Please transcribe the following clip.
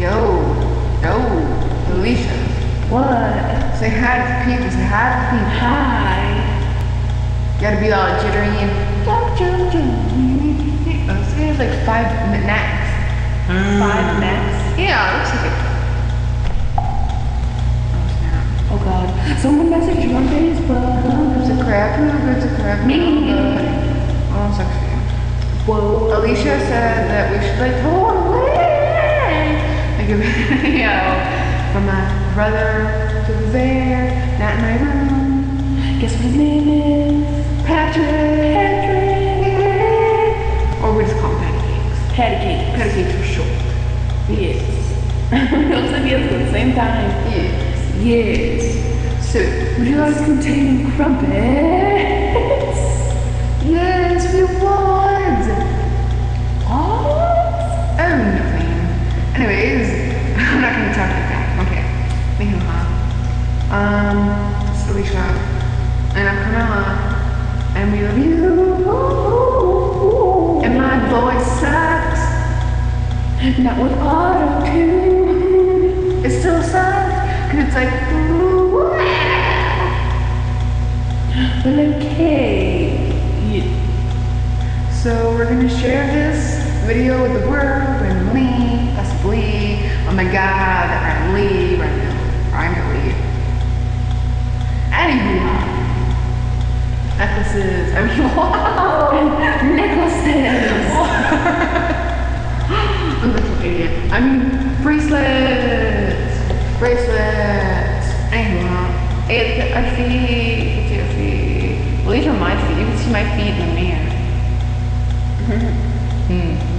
Yo, yo, Alisha. What? Say hi to the people. Say hi to the people. Hi. You gotta be all jittery and. Oh, so there's like five mi- necks. Five hmm. necks. Yeah, it looks like it. Oh snap. Oh God. Someone messaged you on Facebook. It's a crab. Who gives a crab? Me. Oh, sexy. Whoa. Alisha said that we should like totally like a video from my brother to the bear, not in my room. Guess what his name is? Patrick. Patrick. Or we just call him Patty Cakes. Patty cake. Patty Cakes for short. Yes. Those are yes at the same time. Yes. Yes. So, Would you like containing crumpets? yes, we would. What? Oh, nothing. Anyways, I'm not gonna that. Okay. Huh? Um, it's Alisha. And I'm Carmela. And we love you. And my voice sucks. Not with auto tune. It still sucks. Cause it's like, But okay. Yeah. So we're gonna share this video with the world and possibly. Oh my god, I'm Lee, right now. I'm Lee. Anywho, necklaces. I mean, wow. Necklaces. I'm like an idiot. I mean, bracelets. Bracelets. Anywho, it, our feet. You can see feet. Well, these are my feet. You can see my feet in the mirror. Mm-hmm. Hmm.